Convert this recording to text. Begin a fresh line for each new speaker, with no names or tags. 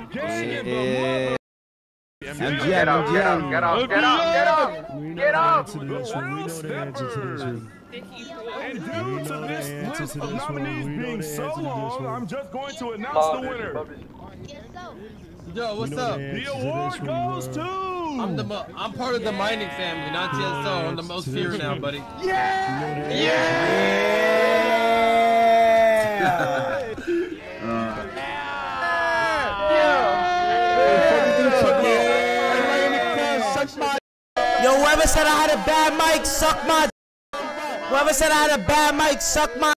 him.
Yeah.
MGM,
Get up, get up, get up, get up, get up.
We know
Get
the
up.
answer to this one. We know the answer to this one.
And due
know
to this list of nominees
know
being so long. I'm just going to announce the winner.
Yo, what's
know
up?
the
award goes to.
I'm the I'm part of the mining family, not TSO. I'm the most feared now, buddy.
We know the
Yo, whoever said I had a bad mic, suck my. Whoever said I had a bad mic, suck my